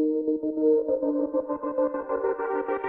Thank you.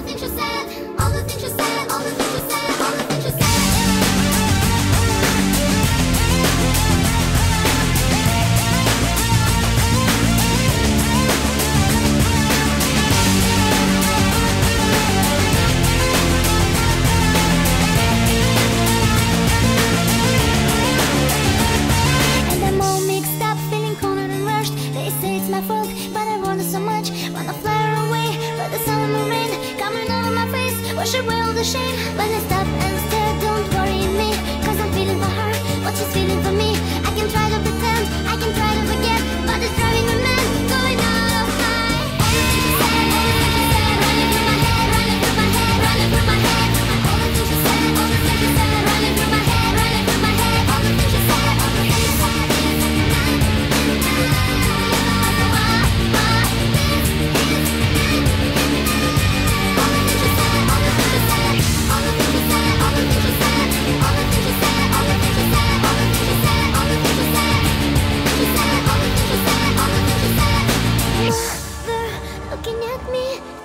the things you said. Wash away all the shame. When I stop and stare. Don't worry me Cause I'm feeling for her. What she's feeling for me I can try to pretend. I can try to forget. Let me?